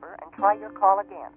number and try your call again.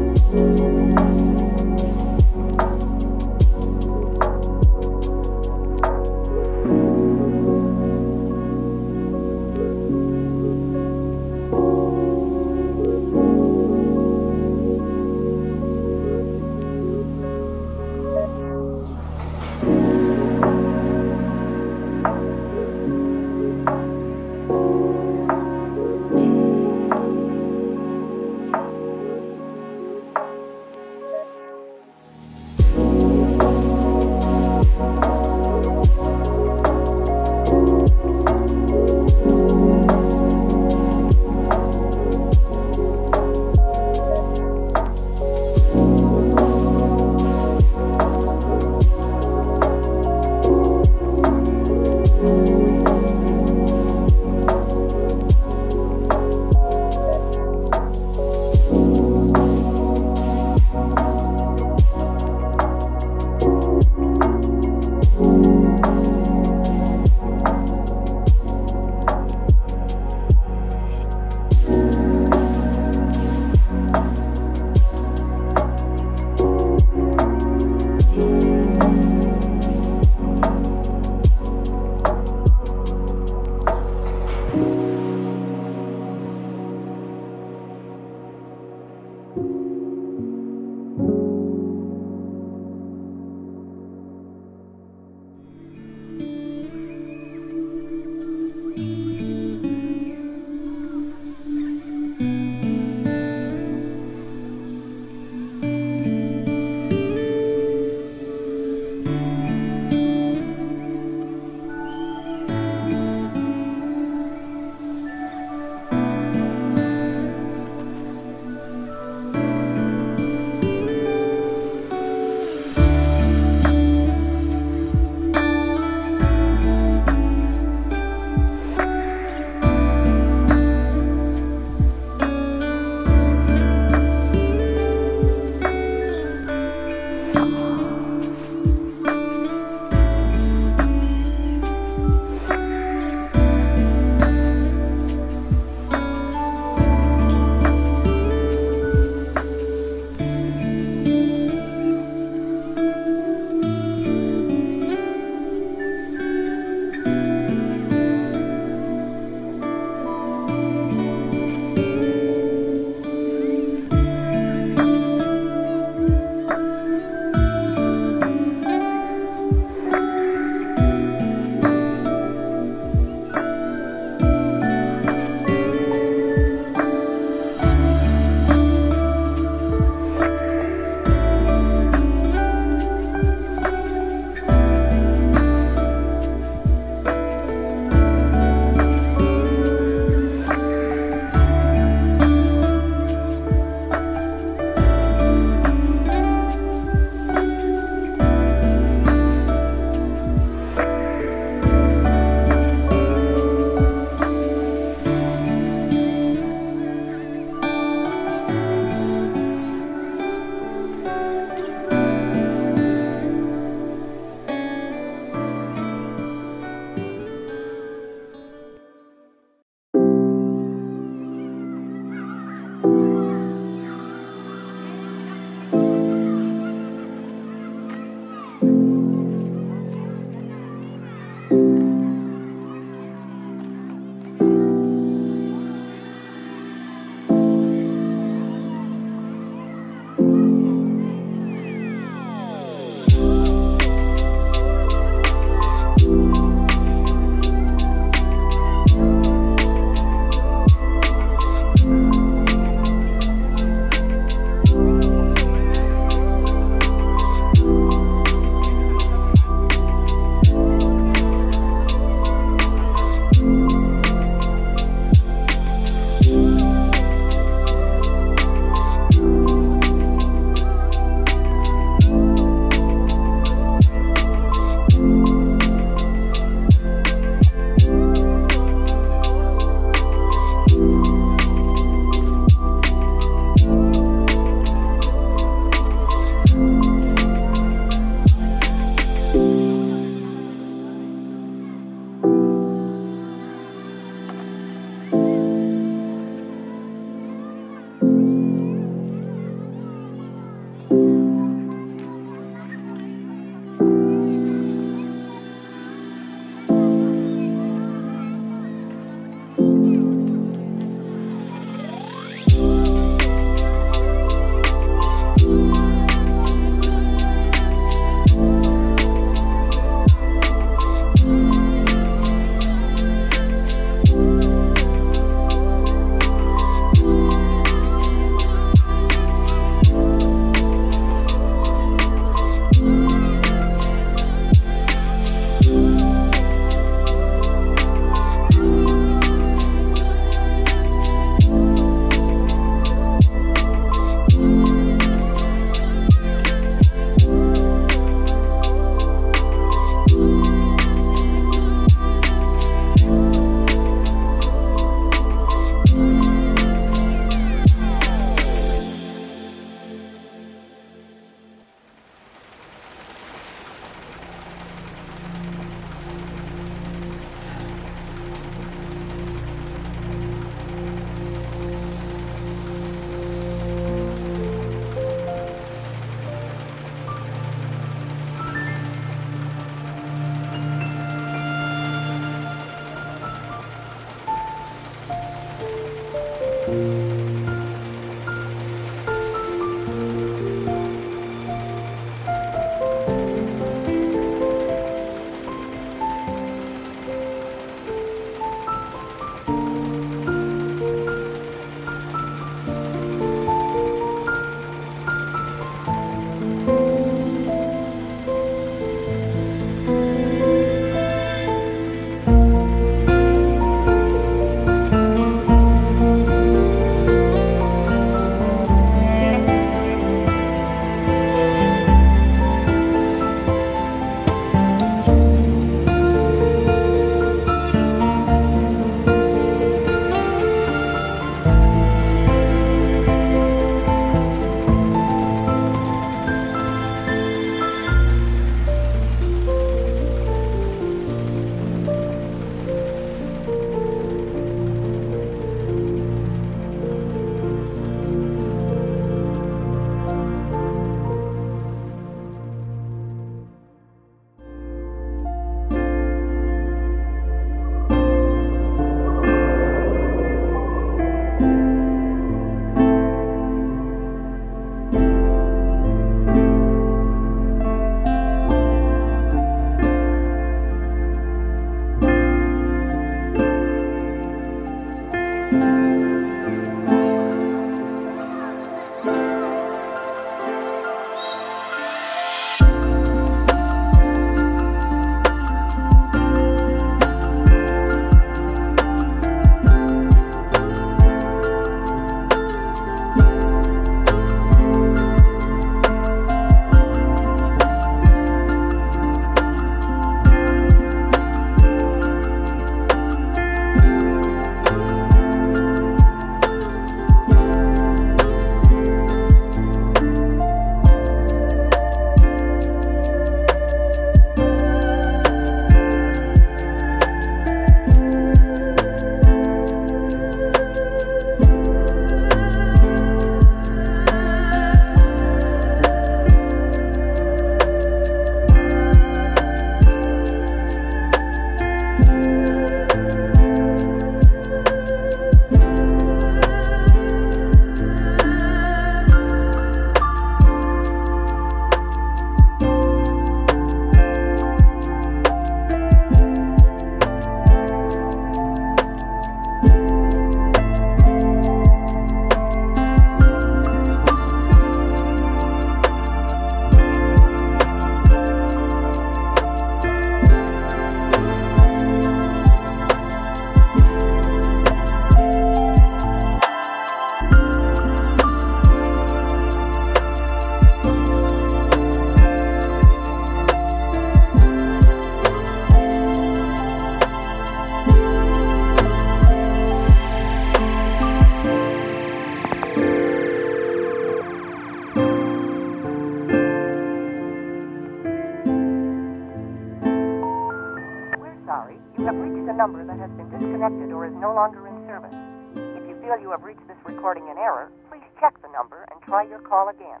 Your call again.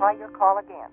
Try your call again.